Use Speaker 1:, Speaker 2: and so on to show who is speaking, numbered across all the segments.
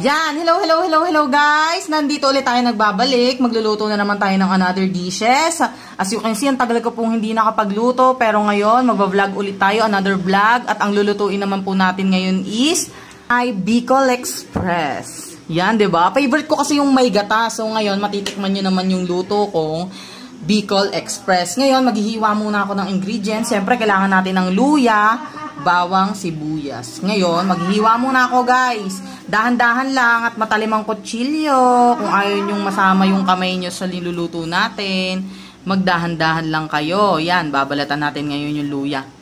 Speaker 1: Yan, hello, hello, hello, hello guys! Nandito ulit tayo nagbabalik. Magluluto na naman tayo ng another dishes. As you can see, ang tagal ko pong hindi nakapagluto. Pero ngayon, magbablog ulit tayo, another vlog. At ang lulutuin naman po natin ngayon is ay Bicol Express. Yan, ba diba? Favorite ko kasi yung may gata. So ngayon, matitikman nyo naman yung luto kong Bicol Express. Ngayon, maghihiwa muna ako ng ingredients. Siyempre, kailangan natin ng luya, bawang, sibuyas. Ngayon, maghihiwa muna ako guys. Dahan-dahan lang at matalim ang kutsilyo. Kung ayaw nyong masama yung kamay nyo sa niluluto natin, magdahan-dahan lang kayo. Yan, babalatan natin ngayon yung luya.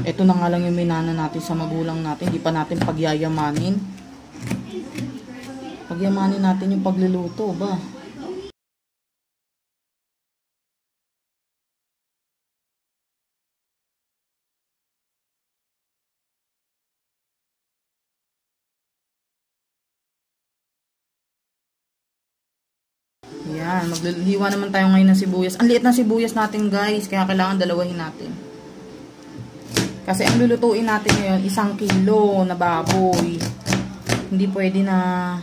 Speaker 1: Ito na nga lang yung minana natin sa magulang natin. Hindi pa natin pagyayamanin. Pagyamanin natin yung pagluluto ba. Yan, magliliwa naman tayo ngayon ng sibuyas. Ang liit na sibuyas natin guys, kaya kailangan dalawahin natin. Kasi ang lulutuin natin ngayon, isang kilo na baboy. Hindi pwede na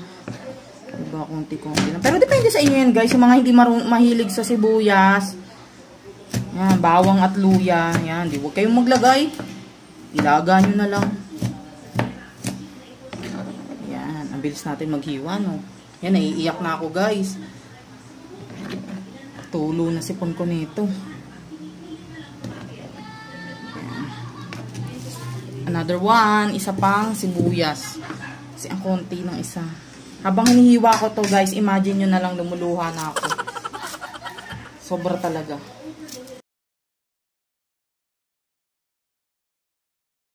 Speaker 1: iba konti-konti na. Pero depende sa inyo yan guys. Yung mga hindi mahilig sa sibuyas. Yan, bawang at luya. Yan, di huwag kayong maglagay. Ilaga nyo na lang. Yan, ang bilis natin maghiwa no. Yan, naiiyak na ako guys. Tulo na sipon ko nito. Another one, isa pang sibuyas. Kasi ang konti ng isa. Habang hinihiwa ko to guys, imagine nyo na lang lumuluha na ako. Sobra talaga.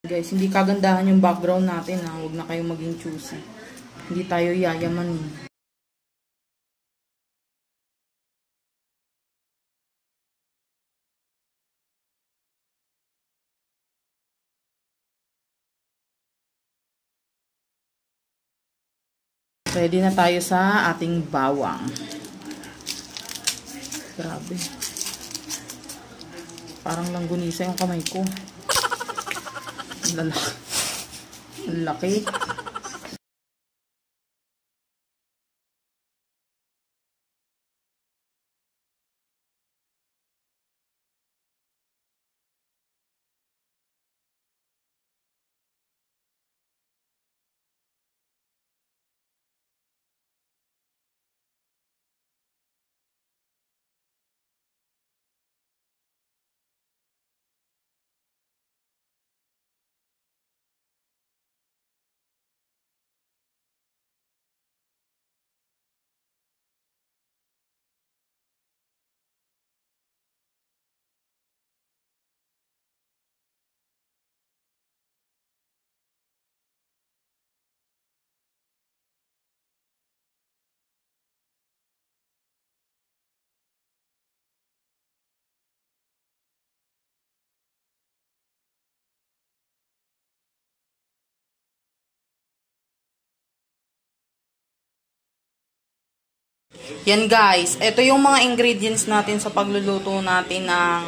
Speaker 1: Guys, hindi kagandahan yung background natin ha. Huwag na kayong maging choosy. Hindi tayo yayaman Ready na tayo sa ating bawang. Grabe. Parang langgunisa yung kamay ko. Ang laki. Yan guys, ito yung mga ingredients natin sa pagluluto natin ng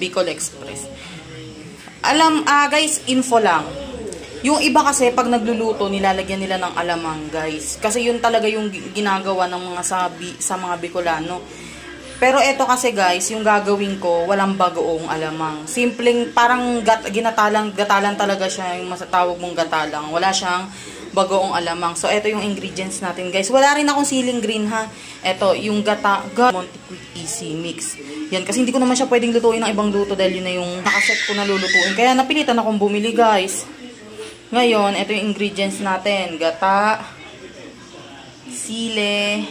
Speaker 1: Bicol Express. Alam, ah guys, info lang. Yung iba kasi pag nagluluto, nilalagyan nila ng alamang guys. Kasi yun talaga yung ginagawa ng mga sabi sa mga Bicolano. Pero ito kasi guys, yung gagawin ko, walang bagoong alamang. Simpleng, parang gat, ginatalang, gatalan talaga siya, yung masatawag mong gatalang. Wala siyang bagoong alamang. So, ito yung ingredients natin, guys. Wala rin akong siling green, ha. Ito, yung gata, ga, Monty Quick Easy Mix. Yan, kasi hindi ko naman siya pwedeng lutuin ng ibang luto dahil yun na yung nakaset ko na lulutuin. Kaya napilitan akong bumili, guys. Ngayon, ito yung ingredients natin. Gata, sile,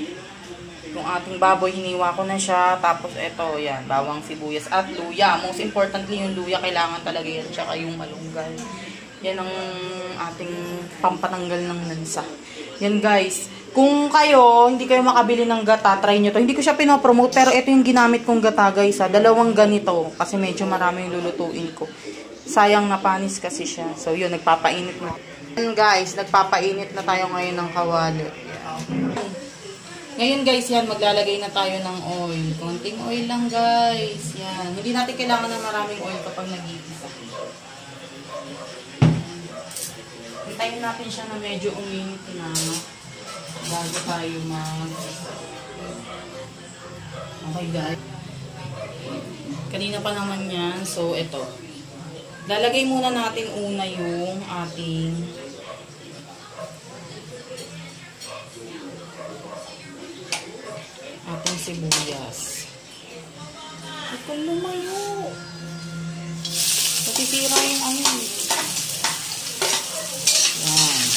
Speaker 1: yung ating baboy, hiniwa ko na siya. Tapos ito, yan, bawang sibuyas at luya. Most importantly, yung luya, kailangan talaga yan. Tsaka yung malunggay. Yan ang ating pampatanggal ng lansa. Yan guys. Kung kayo, hindi kayo makabili ng gata, try nyo to. Hindi ko siya pinopromote, pero ito yung ginamit kong gata guys. Ha. Dalawang ganito. Kasi medyo marami yung lulutuin ko. Sayang na panis kasi siya. So yun, nagpapainit na. Yan guys, nagpapainit na tayo ngayon ng kawali. Ngayon guys, yan, maglalagay na tayo ng oil. Konting oil lang guys. Yan. Hindi natin kailangan ng maraming oil kapag nag-iisa. Hintayin natin siya na medyo uminit na bago tayo mag... Okay guys. Kanina pa naman yan. So, ito. Lalagay muna natin una yung ating ating sibuyas. Ito lumayo. Nasisira yung ano. eh. Yan.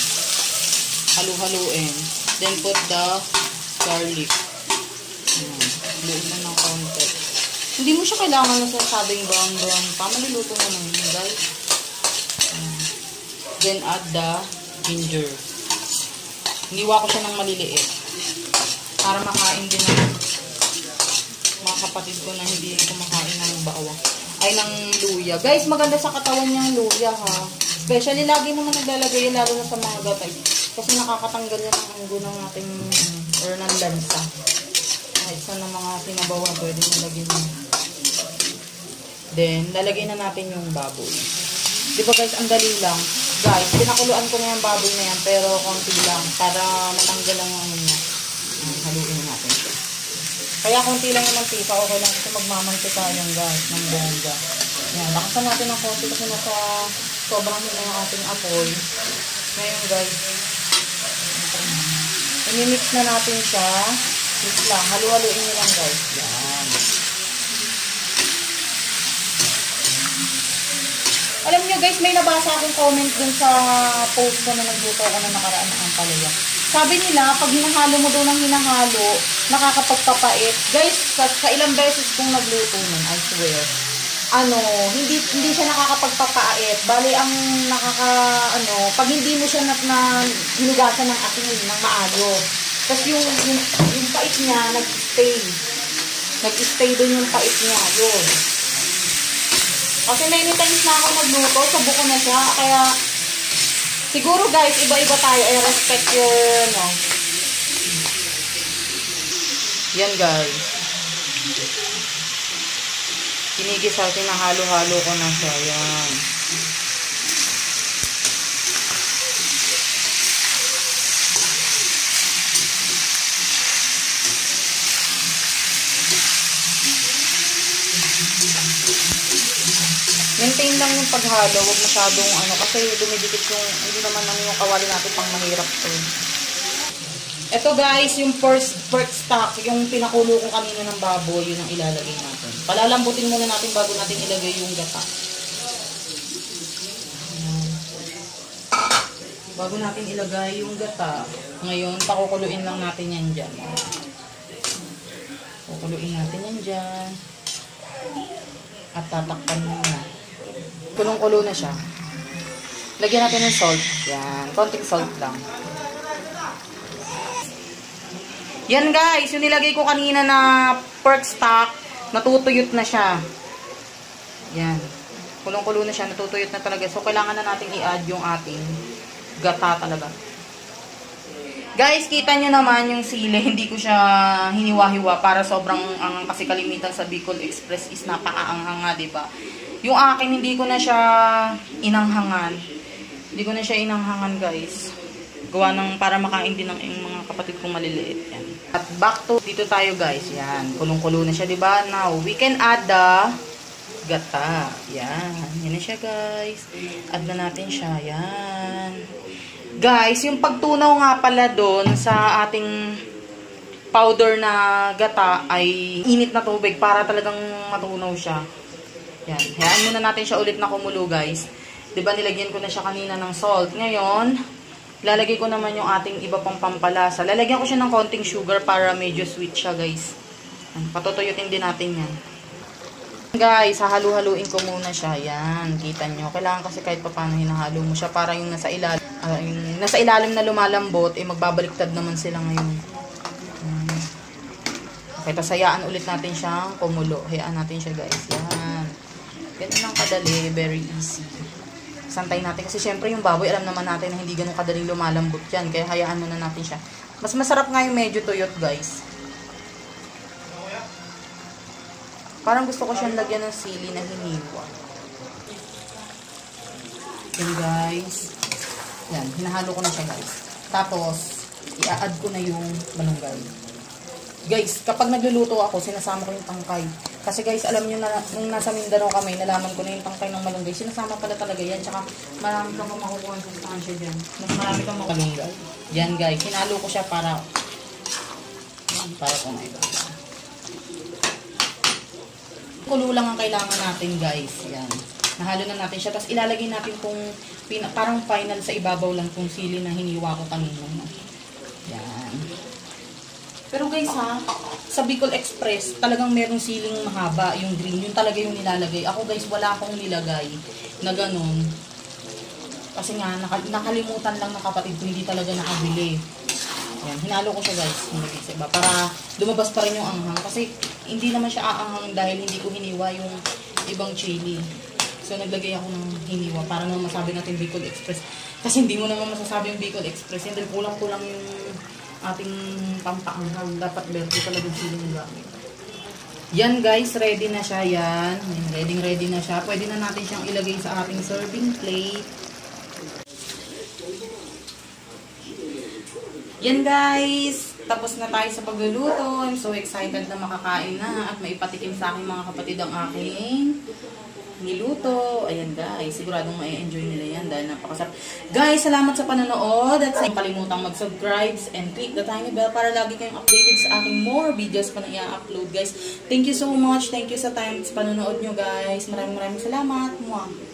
Speaker 1: Halu-haluin. Then put the garlic. Yan. Haluin mo ng konti. Hindi mo siya kailangan na sasabing brown-brown pa. Maluluto yun, guys. Yan. Then add the ginger. Hiniwa ko siya ng maliliit para makain din ng mga kapatid ko na hindi kumakain ng bawang. Ay, ng luya. Guys, maganda sa katawan niyang luya, ha. Especially, lagi mo na naglalagay lalo na sa mga gatay. Kasi nakakatanggal yan ng anggo ng ating, or ng lansa. Kahit sa ng mga sinabawan, pwede mo lagyan mo. Then, lalagay na natin yung baboy. Di ba guys, ang dali lang. Guys, pinakuluan ko na yung baboy na yan, pero konti lang, para matanggal lang yung ano niya. Haluin na natin siya. Kaya konti lang yung mantika, okay lang kasi magmamantika yan guys, ng bongga. Yan, lakasan natin ng konti kasi nasa sobrang hina yung ating apoy. Ngayon guys, i-mix na natin siya. Mix lang, halu-haluin nyo lang guys. Yan. Alam nyo guys, may nabasa akong comment dun sa post ko na nagluto ako na nakaraan ng ampalaya. Sabi nila, pag hinahalo mo daw ng hinahalo, nakakapagpapait. Guys, sa, sa ilang beses kong nagluto nun, I swear, ano, hindi hindi siya nakakapagpapait. Bali, ang nakaka, ano, pag hindi mo siya na, na hinugasan ng asin ng maayos. Tapos yung, yung, yung pait niya, nag-stay. Nag-stay doon yung pait niya, yun. Kasi many na ako nagluto, sabuko na siya, kaya Siguro guys, iba-iba tayo. I respect your, no. Yan guys. Kinigis natin na halo-halo ko na siya. Yan. Maintain lang yung paghalo, huwag masyadong ano, kasi dumidikit yung, hindi naman ano yung kawali natin pang mahirap to. Ito guys, yung pork, pork stock, yung pinakulo ko kanina ng baboy, yun ang ilalagay natin. Palalambutin muna natin bago natin ilagay yung gata. Bago natin ilagay yung gata, ngayon, pakukuluin lang natin yan dyan. Kukuluin natin yan dyan. At tatakpan muna. Kulong-kulo na siya. Lagyan natin ng salt. Yan. Konting salt lang. Yan guys. Yung nilagay ko kanina na pork stock. Natutuyot na siya. Yan. Kulong-kulo na siya. Natutuyot na talaga. So, kailangan na natin i-add yung ating gata talaga. Guys, kita nyo naman yung sile. Hindi ko siya hiniwa-hiwa para sobrang ang kasi kalimitan sa Bicol Express is napakaanghang nga, 'di ba? Yung akin hindi ko na siya inanghangan. Hindi ko na siya inanghangan, guys. Gawa ng para makain din ng mga kapatid kong maliliit. Yan. At back to dito tayo, guys. Yan. Kulong-kulo na siya, 'di ba? Now, we can add the gata. Yan. Yan na siya, guys. Add na natin siya. Yan. Guys, yung pagtunaw nga pala doon sa ating powder na gata ay init na tubig para talagang matunaw siya. Yan. Hayaan muna natin siya ulit na kumulo, guys. 'Di ba nilagyan ko na siya kanina ng salt. Ngayon, lalagay ko naman yung ating iba pang pampalasa. Lalagyan ko siya ng konting sugar para medyo sweet siya, guys. Patutuyutin din natin yan. Guys, hahalu-haluin ko muna siya. Yan, kita nyo. Kailangan kasi kahit paano hinahalo mo siya para yung nasa ilalim, uh, yung nasa ilalim na lumalambot, eh magbabaliktad naman sila ngayon. Yan. Okay, tapos hayaan ulit natin siyang kumulo. Hayaan natin siya guys. Yan. Ganun lang kadali. Very easy. Santay natin. Kasi syempre yung baboy, alam naman natin na hindi ganun kadaling lumalambot yan. Kaya hayaan muna natin siya. Mas masarap nga yung medyo tuyot guys. Parang gusto ko siyang lagyan ng sili na hiniwa. Yan guys. Yan, hinahalo ko na siya guys. Tapos, i-add ko na yung malunggay. Guys, kapag nagluluto ako, sinasama ko yung tangkay. Kasi guys, alam niyo na, nung nasa Mindanao kami, nalaman ko na yung tangkay ng malunggay. Sinasama pala talaga yan. Tsaka, marami kang makukuha sa sustansya dyan. Mas marami kang makukuha. Malunggay. Yan guys, hinalo ko siya para, para kung may kulo lang ang kailangan natin guys. Yan. Nahalo na natin siya. Tapos ilalagay natin kung parang final sa ibabaw lang kung sili na hiniwa ko kanina. Pero guys ha, sa Bicol Express, talagang merong siling mahaba, yung green. Yun talaga yung nilalagay. Ako guys, wala akong nilagay na ganun. Kasi nga, nakalimutan lang ng kapatid ko, hindi talaga nakabili. Yan, hinalo ko siya guys, nilagay sa iba. Para lumabas pa rin yung anghang. Kasi hindi naman siya aanghang dahil hindi ko hiniwa yung ibang chili. So naglagay ako ng hiniwa para naman masabi natin Bicol Express. Kasi hindi mo naman masasabi yung Bicol Express. Yan, dahil kulang-kulang yung ating pampaanghang. Dapat verde talaga yung chili na gamit. Yan guys, ready na siya yan. Ready ready na siya. Pwede na natin siyang ilagay sa ating serving plate. Yan guys, tapos na tayo sa pagluluto. I'm so excited na makakain na at maipatikim sa aking mga kapatid ang aking niluto. Ayan guys, siguradong ma-enjoy nila yan dahil napakasarap. Guys, salamat sa panonood at sa kalimutang mag-subscribe and click the tiny bell para lagi kayong updated sa aking more videos pa na i-upload guys. Thank you so much. Thank you sa time sa panonood nyo guys. Maraming maraming salamat. Mwah.